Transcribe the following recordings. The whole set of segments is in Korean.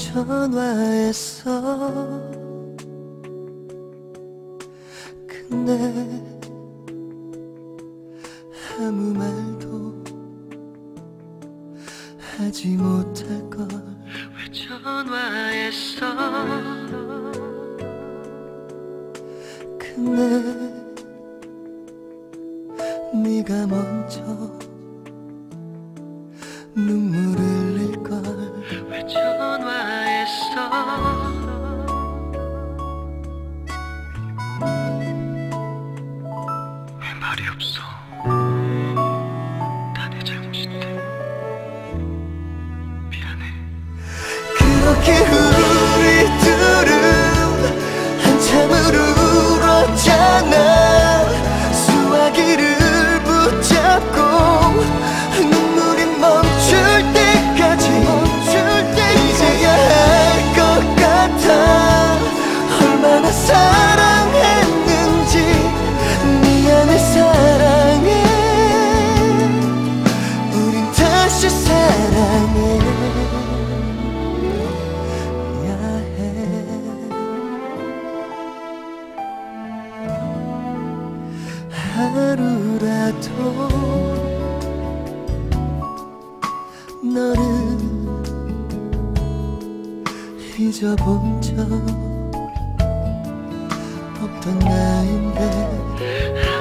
전화했어. 근데 아무 말도 하지 못할 걸 왜 전화했어? 근데 네가 먼저 눈 말이 없어. 하루라도 너를 잊어본 적 없던 나인데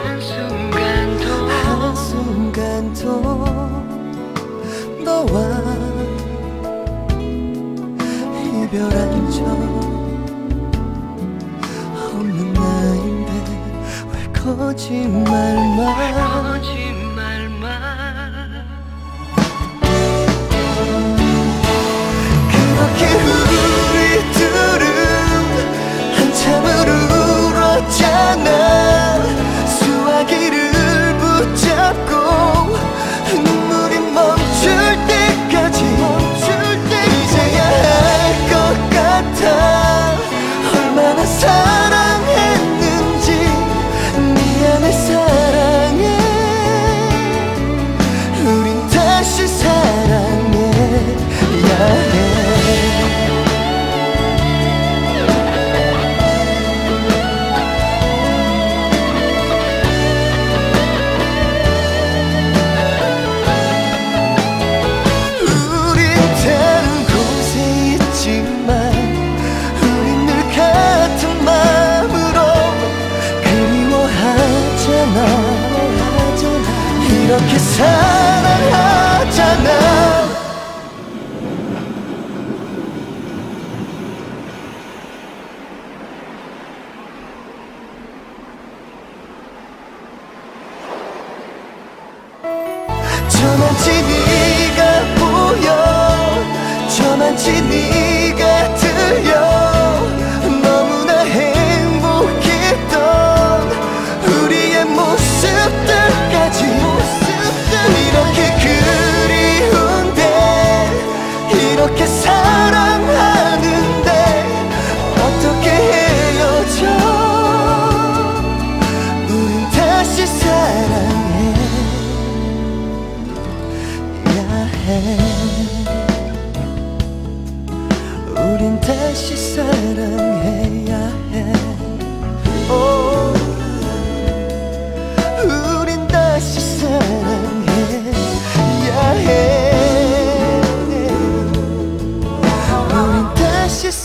한순간도 한순간도 너와 이별한 적 거짓말 말. 이렇게 사랑하잖아. 저만치 네가 보여. 저만치 네가 들려.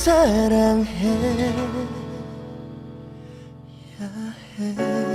사랑해야 해.